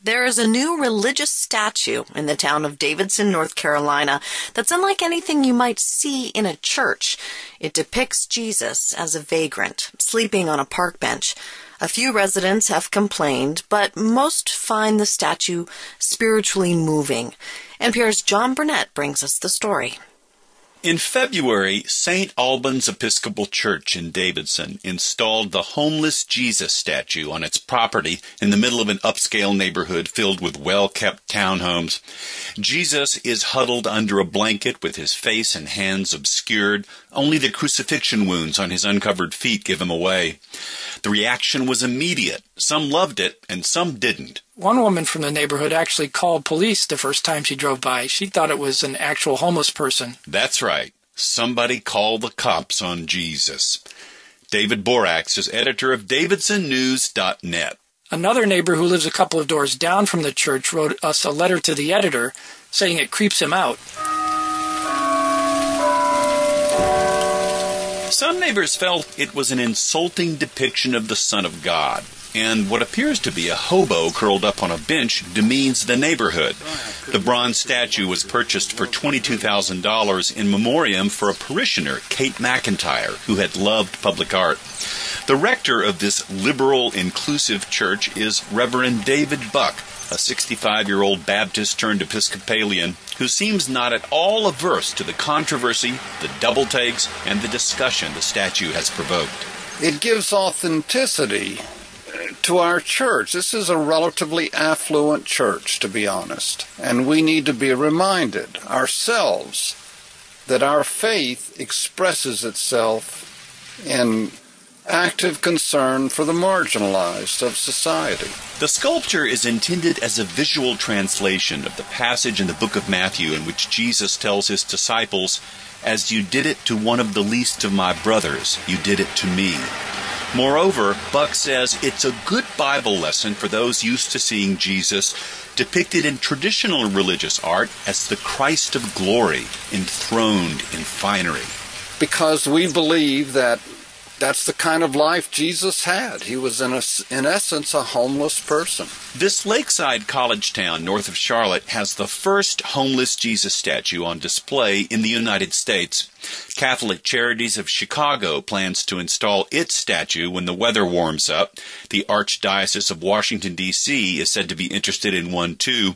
There is a new religious statue in the town of Davidson, North Carolina, that's unlike anything you might see in a church. It depicts Jesus as a vagrant, sleeping on a park bench. A few residents have complained, but most find the statue spiritually moving. NPR's John Burnett brings us the story. In February, St. Albans Episcopal Church in Davidson installed the homeless Jesus statue on its property in the middle of an upscale neighborhood filled with well-kept townhomes. Jesus is huddled under a blanket with his face and hands obscured. Only the crucifixion wounds on his uncovered feet give him away. The reaction was immediate. Some loved it and some didn't. One woman from the neighborhood actually called police the first time she drove by. She thought it was an actual homeless person. That's right. Somebody called the cops on Jesus. David Boraks is editor of DavidsonNews.net. Another neighbor who lives a couple of doors down from the church wrote us a letter to the editor saying it creeps him out. Some neighbors felt it was an insulting depiction of the Son of God and what appears to be a hobo curled up on a bench demeans the neighborhood. The bronze statue was purchased for $22,000 in memoriam for a parishioner, Kate McIntyre, who had loved public art. The rector of this liberal, inclusive church is Reverend David Buck, a 65 year old Baptist turned Episcopalian who seems not at all averse to the controversy, the double takes, and the discussion the statue has provoked. It gives authenticity to our church. This is a relatively affluent church, to be honest. And we need to be reminded ourselves that our faith expresses itself in active concern for the marginalized of society. The sculpture is intended as a visual translation of the passage in the book of Matthew in which Jesus tells his disciples, As you did it to one of the least of my brothers, you did it to me. Moreover, Buck says it's a good Bible lesson for those used to seeing Jesus depicted in traditional religious art as the Christ of glory, enthroned in finery. Because we believe that that's the kind of life Jesus had. He was, in, a, in essence, a homeless person. This lakeside college town north of Charlotte has the first homeless Jesus statue on display in the United States. Catholic Charities of Chicago plans to install its statue when the weather warms up. The Archdiocese of Washington, D.C. is said to be interested in one too.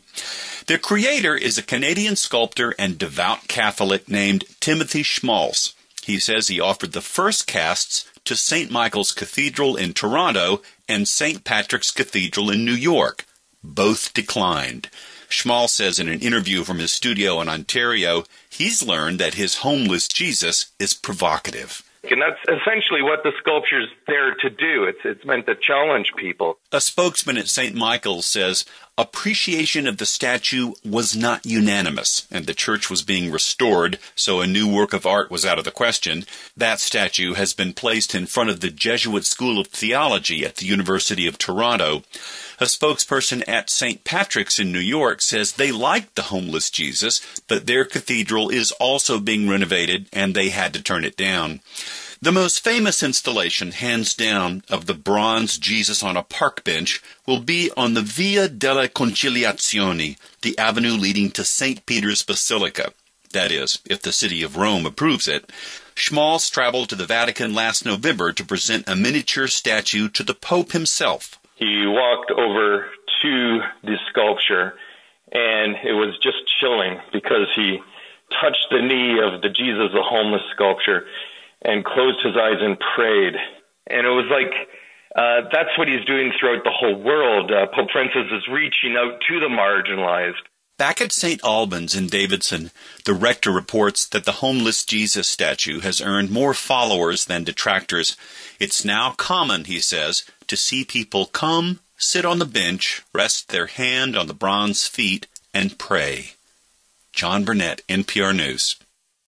The creator is a Canadian sculptor and devout Catholic named Timothy Schmalz. He says he offered the first casts to St. Michael's Cathedral in Toronto and St. Patrick's Cathedral in New York. Both declined. Schmalz says in an interview from his studio in Ontario, he's learned that his homeless Jesus is provocative. And that's essentially what the sculpture's there to do. It's, it's meant to challenge people. A spokesman at St. Michael's says appreciation of the statue was not unanimous, and the church was being restored, so a new work of art was out of the question. That statue has been placed in front of the Jesuit School of Theology at the University of Toronto. A spokesperson at St. Patrick's in New York says they liked the homeless Jesus, but their cathedral is also being renovated and they had to turn it down. The most famous installation, hands down, of the bronze Jesus on a park bench will be on the Via della Conciliazione, the avenue leading to St. Peter's Basilica. That is, if the city of Rome approves it. Schmalz traveled to the Vatican last November to present a miniature statue to the Pope himself he walked over to the sculpture and it was just chilling because he touched the knee of the Jesus the homeless sculpture and closed his eyes and prayed. And it was like uh, that's what he's doing throughout the whole world. Uh, Pope Francis is reaching out to the marginalized. Back at St. Albans in Davidson, the rector reports that the homeless Jesus statue has earned more followers than detractors. It's now common, he says, to see people come, sit on the bench, rest their hand on the bronze feet, and pray. John Burnett, NPR News.